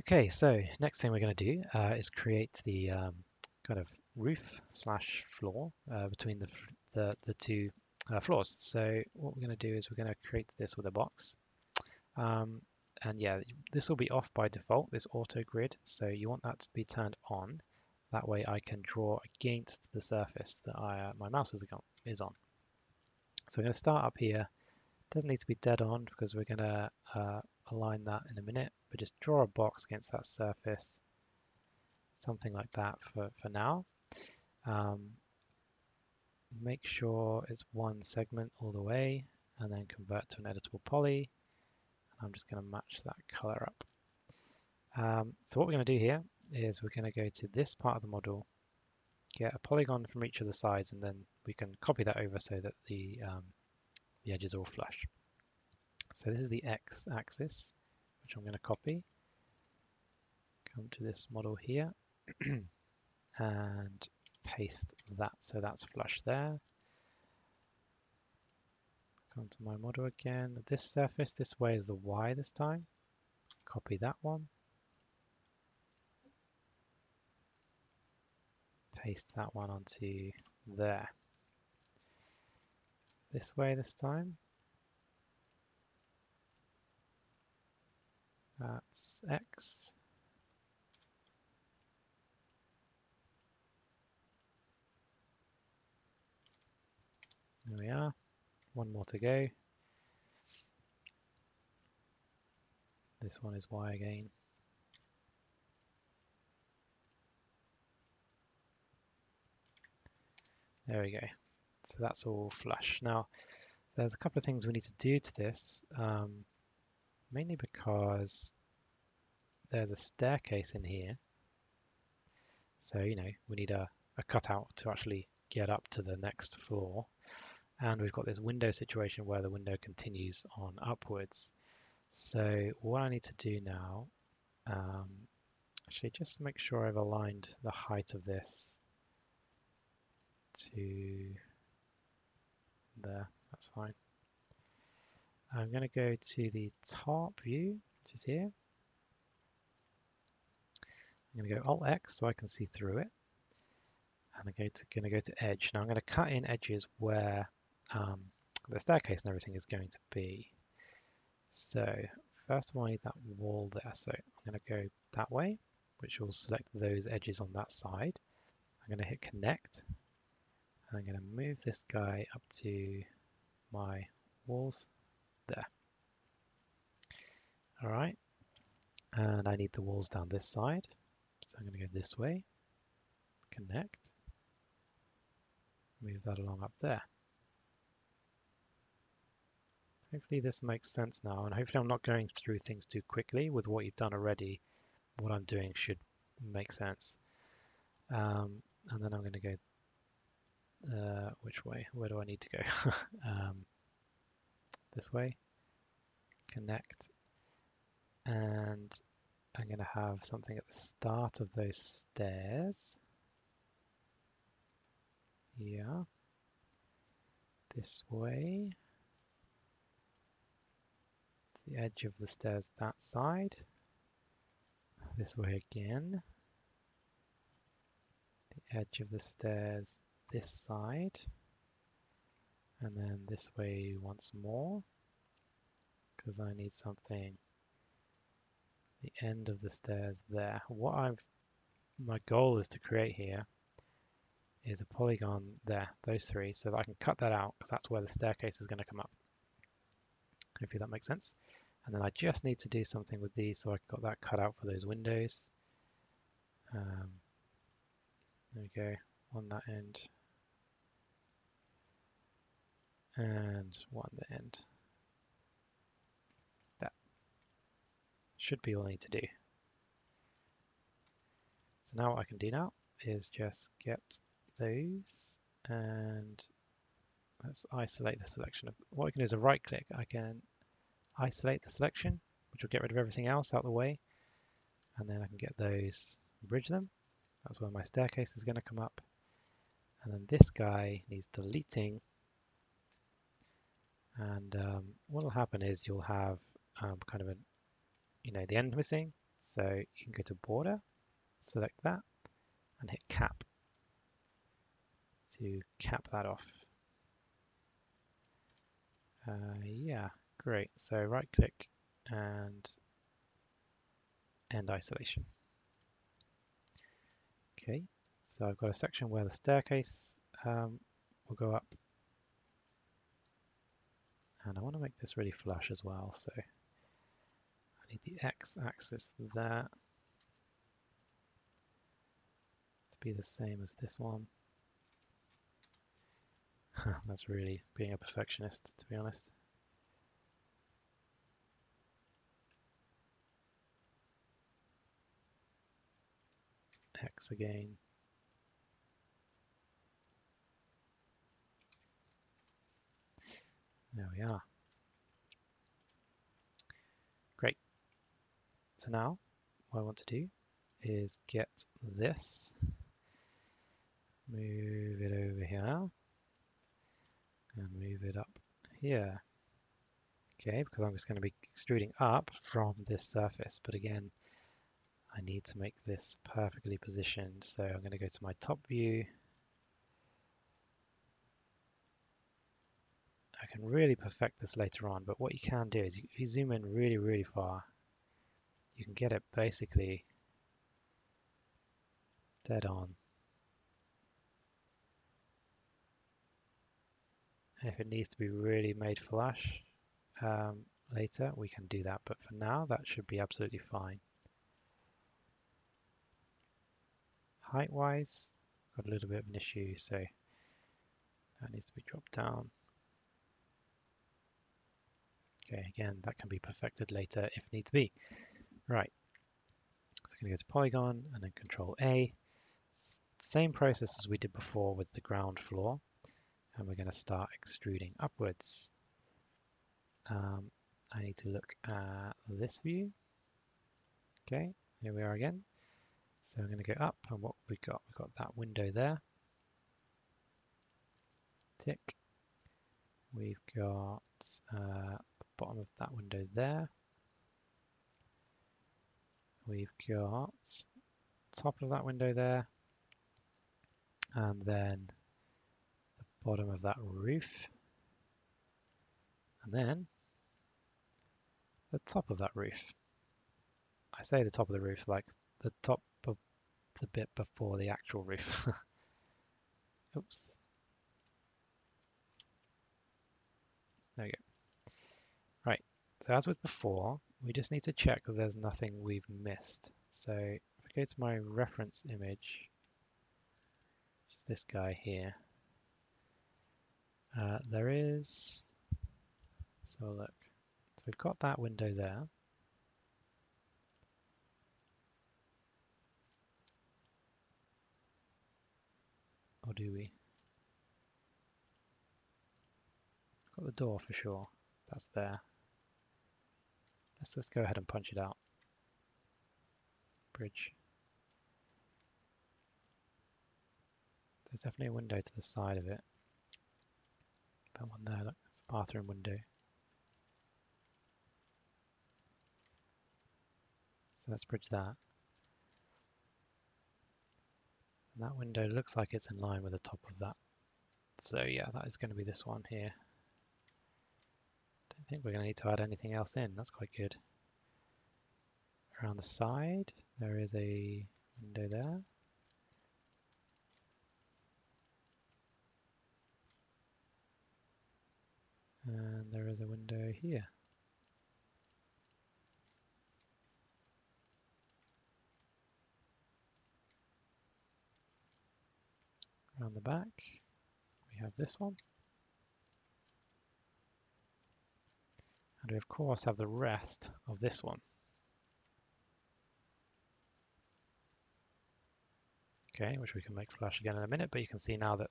Okay, so next thing we're going to do uh, is create the um, kind of roof slash floor uh, between the, the, the two uh, floors. So what we're going to do is we're going to create this with a box. Um, and yeah, this will be off by default, this auto grid. So you want that to be turned on. That way I can draw against the surface that I, uh, my mouse is on. So I'm going to start up here. Doesn't need to be dead on because we're going to uh, align that in a minute, but just draw a box against that surface, something like that for, for now. Um, make sure it's one segment all the way and then convert to an editable poly. I'm just going to match that color up. Um, so what we're going to do here is we're going to go to this part of the model, get a polygon from each of the sides, and then we can copy that over so that the, um, the edges all flush. So this is the x-axis, which I'm going to copy. Come to this model here and paste that so that's flush there. Come to my model again. This surface, this way is the y this time. Copy that one. Paste that one onto there. This way this time. That's x. There we are. One more to go. This one is y again. There we go. So that's all flush. Now, there's a couple of things we need to do to this. Um, mainly because there's a staircase in here. So, you know, we need a, a cutout to actually get up to the next floor. And we've got this window situation where the window continues on upwards. So what I need to do now, um, actually just make sure I've aligned the height of this to there, that's fine. I'm going to go to the top view, which is here. I'm going to go Alt X so I can see through it. And I'm going to, going to go to edge. Now I'm going to cut in edges where um, the staircase and everything is going to be. So first of all, I need that wall there. So I'm going to go that way, which will select those edges on that side. I'm going to hit connect. And I'm going to move this guy up to my walls there. All right, and I need the walls down this side. So I'm going to go this way, connect, move that along up there. Hopefully this makes sense now, and hopefully I'm not going through things too quickly with what you've done already. What I'm doing should make sense. Um, and then I'm going to go, uh, which way? Where do I need to go? um, this way, connect, and I'm going to have something at the start of those stairs. Yeah, this way. To the edge of the stairs that side. This way again. The edge of the stairs this side and then this way once more because I need something the end of the stairs there. What I've my goal is to create here is a polygon there, those three, so that I can cut that out because that's where the staircase is going to come up. Hopefully that makes sense. And then I just need to do something with these so I got that cut out for those windows. Um, there we go, on that end and one at the end. That should be all I need to do. So now what I can do now is just get those and let's isolate the selection. Of what I can do is a right click. I can isolate the selection, which will get rid of everything else out of the way. And then I can get those, bridge them. That's where my staircase is going to come up. And then this guy needs deleting and um, what will happen is you'll have um, kind of a, you know, the end missing. So you can go to border, select that, and hit cap to cap that off. Uh, yeah, great. So right click and end isolation. Okay, so I've got a section where the staircase um, will go up. And I want to make this really flush as well, so I need the x-axis there to be the same as this one. That's really being a perfectionist, to be honest. X again. There we are. Great. So now what I want to do is get this, move it over here, and move it up here. Okay, because I'm just going to be extruding up from this surface, but again, I need to make this perfectly positioned. So I'm going to go to my top view. Can really perfect this later on, but what you can do is if you zoom in really, really far, you can get it basically dead on. And if it needs to be really made flush um, later, we can do that. But for now, that should be absolutely fine. Height-wise, got a little bit of an issue, so that needs to be dropped down. Okay, again, that can be perfected later if needs be. Right, so I'm going to go to Polygon and then Control A. Same process as we did before with the ground floor and we're going to start extruding upwards. Um, I need to look at this view. Okay, here we are again. So I'm going to go up and what we've got, we've got that window there. Tick. We've got uh, bottom of that window there. We've got top of that window there. And then the bottom of that roof. And then the top of that roof. I say the top of the roof like the top of the bit before the actual roof. Oops. There we go. So as with before, we just need to check that there's nothing we've missed. So if I go to my reference image, which is this guy here, uh, there is, so look, so we've got that window there. Or do we? Got the door for sure. That's there. Let's just go ahead and punch it out. Bridge. There's definitely a window to the side of it. That one there, look, it's a bathroom window. So let's bridge that. And that window looks like it's in line with the top of that. So yeah, that is going to be this one here. Think we're going to need to add anything else in. That's quite good. Around the side, there is a window there. And there is a window here. Around the back, we have this one. And we of course have the rest of this one. Okay, which we can make flash again in a minute, but you can see now that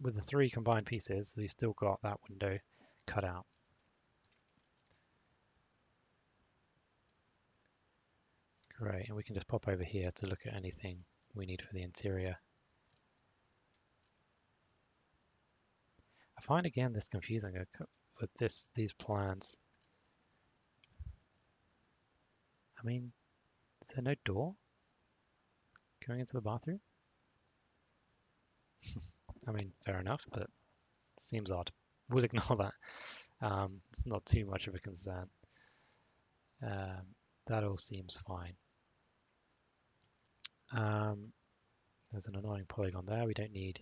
with the three combined pieces, we still got that window cut out. Great, and we can just pop over here to look at anything we need for the interior. I find again this confusing uh, with this these plans. I mean, Is there no door going into the bathroom? I mean, fair enough, but seems odd. We'll ignore that. Um, it's not too much of a concern. Um, that all seems fine. Um, there's an annoying polygon there we don't need.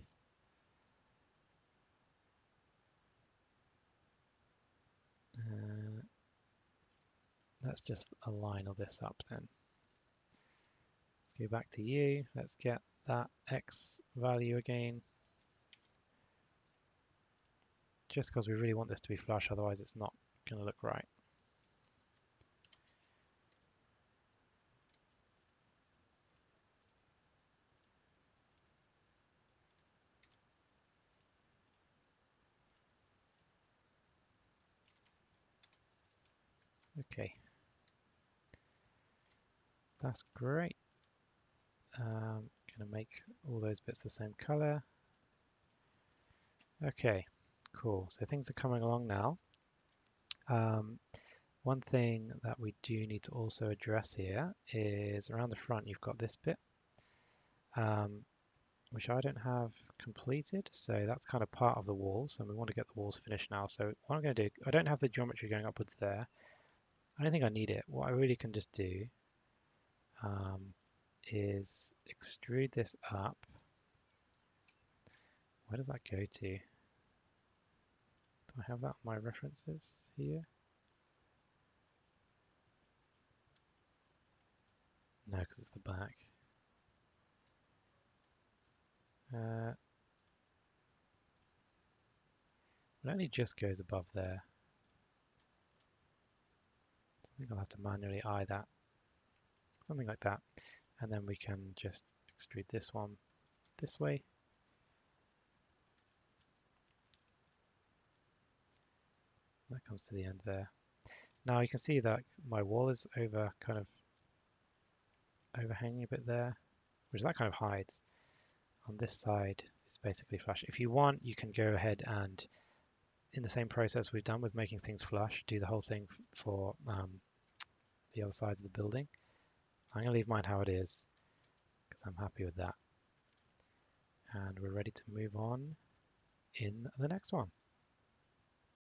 Let's just align all this up then. Go back to you. Let's get that x value again. Just because we really want this to be flush, otherwise it's not going to look right. Okay. That's great. Um, going to make all those bits the same color. Okay, cool. So things are coming along now. Um, one thing that we do need to also address here is around the front you've got this bit, um, which I don't have completed. So that's kind of part of the walls and we want to get the walls finished now. So what I'm going to do, I don't have the geometry going upwards there. I don't think I need it. What I really can just do um, is extrude this up. Where does that go to? Do I have that on my references here? No, because it's the back. Uh, it only just goes above there. I think I'll have to manually eye that. Something like that. And then we can just extrude this one this way. That comes to the end there. Now you can see that my wall is over kind of overhanging a bit there, which that kind of hides. On this side, it's basically flush. If you want, you can go ahead and in the same process we've done with making things flush, do the whole thing for um, the other sides of the building. I'm going to leave mine how it is because I'm happy with that. And we're ready to move on in the next one.